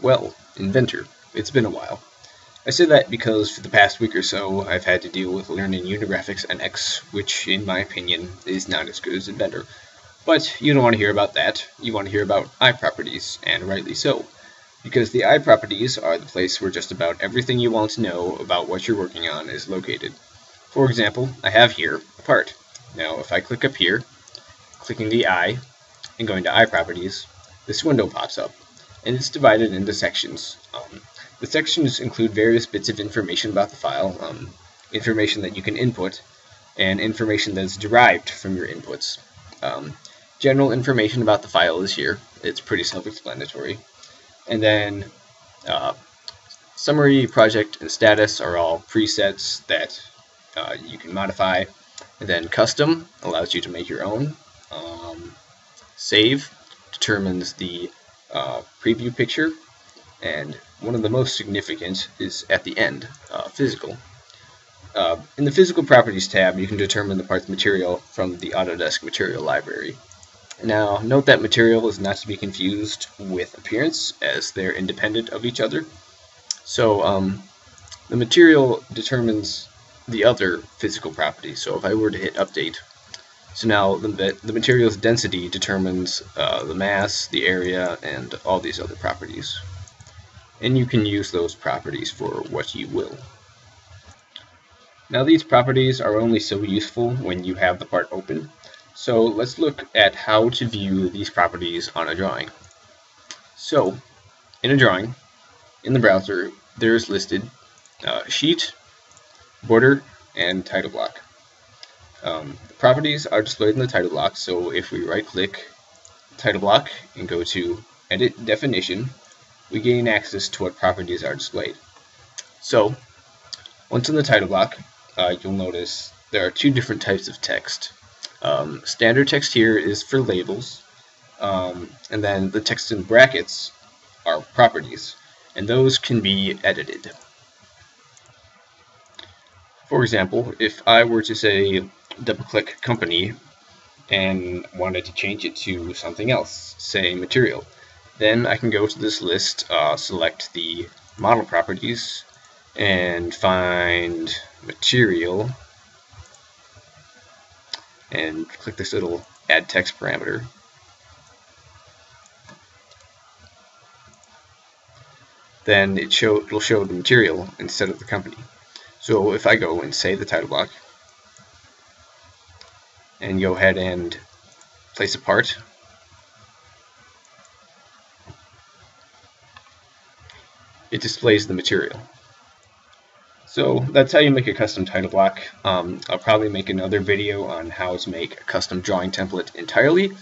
Well, inventor. It's been a while. I say that because for the past week or so, I've had to deal with learning Unigraphics NX, which, in my opinion, is not as good as Inventor. But you don't want to hear about that. You want to hear about iProperties, and rightly so. Because the iProperties are the place where just about everything you want to know about what you're working on is located. For example, I have here a part. Now, if I click up here, clicking the I, and going to iProperties, this window pops up, and it's divided into sections. Um, the sections include various bits of information about the file, um, information that you can input, and information that's derived from your inputs. Um, general information about the file is here. It's pretty self-explanatory. And then uh, summary, project, and status are all presets that uh, you can modify. And then custom allows you to make your own. Um, save determines the uh, preview picture and one of the most significant is at the end, uh, physical. Uh, in the Physical Properties tab, you can determine the part's material from the Autodesk Material Library. Now, note that material is not to be confused with appearance, as they're independent of each other. So, um, the material determines the other physical properties. So if I were to hit update, so now the, the material's density determines uh, the mass, the area, and all these other properties and you can use those properties for what you will. Now these properties are only so useful when you have the part open, so let's look at how to view these properties on a drawing. So, in a drawing, in the browser, there is listed uh, sheet, border, and title block. Um, properties are displayed in the title block, so if we right click title block and go to edit definition, we gain access to what properties are displayed. So, once in the title block, uh, you'll notice there are two different types of text. Um, standard text here is for labels, um, and then the text in brackets are properties, and those can be edited. For example, if I were to say double-click company and wanted to change it to something else, say material, then I can go to this list, uh, select the model properties, and find material, and click this little add text parameter. Then it show, it'll show the material instead of the company. So if I go and say the title block, and go ahead and place a part it displays the material. So that's how you make a custom title block. Um, I'll probably make another video on how to make a custom drawing template entirely,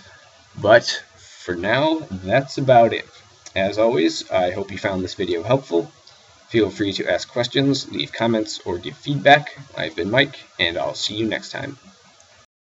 but for now, that's about it. As always, I hope you found this video helpful. Feel free to ask questions, leave comments, or give feedback. I've been Mike, and I'll see you next time.